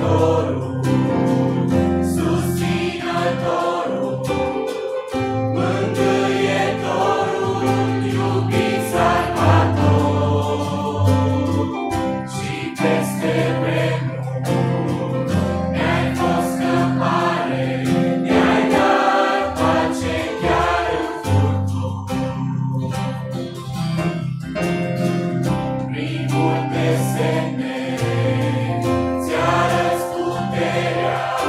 adoro. Yeah.